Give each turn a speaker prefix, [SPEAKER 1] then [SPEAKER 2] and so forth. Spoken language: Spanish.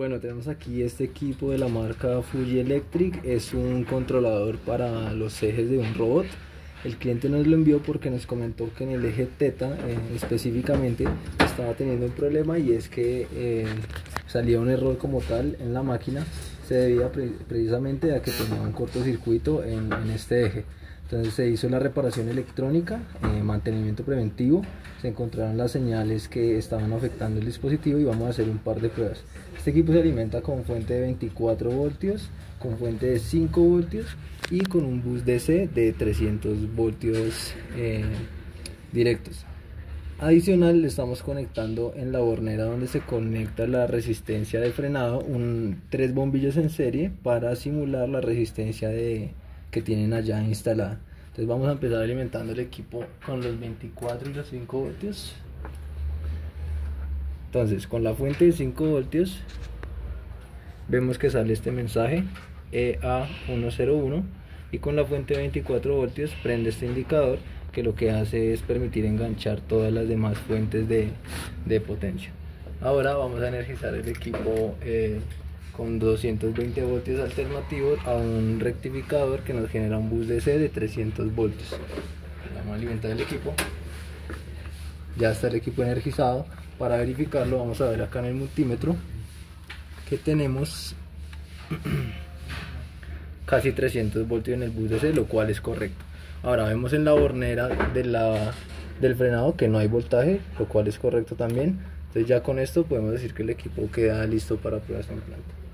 [SPEAKER 1] Bueno, tenemos aquí este equipo de la marca Fuji Electric. Es un controlador para los ejes de un robot. El cliente nos lo envió porque nos comentó que en el eje teta eh, específicamente estaba teniendo un problema y es que eh, salía un error como tal en la máquina. Se debía precisamente a que tenía un cortocircuito en, en este eje. Entonces se hizo la reparación electrónica, eh, mantenimiento preventivo, se encontraron las señales que estaban afectando el dispositivo y vamos a hacer un par de pruebas. Este equipo se alimenta con fuente de 24 voltios, con fuente de 5 voltios y con un bus DC de 300 voltios eh, directos. Adicional le estamos conectando en la bornera donde se conecta la resistencia de frenado un, tres bombillos en serie para simular la resistencia de, que tienen allá instalada. Entonces vamos a empezar alimentando el equipo con los 24 y los 5 voltios. Entonces con la fuente de 5 voltios vemos que sale este mensaje EA101 y con la fuente de 24 voltios prende este indicador que lo que hace es permitir enganchar todas las demás fuentes de, de potencia. Ahora vamos a energizar el equipo eh, con 220 voltios alternativos a un rectificador que nos genera un bus DC de 300 voltios. Vamos a alimentar el equipo. Ya está el equipo energizado. Para verificarlo vamos a ver acá en el multímetro que tenemos casi 300 voltios en el bus DC, lo cual es correcto. Ahora vemos en la bornera de la, del frenado que no hay voltaje, lo cual es correcto también. Entonces ya con esto podemos decir que el equipo queda listo para pruebas en planta.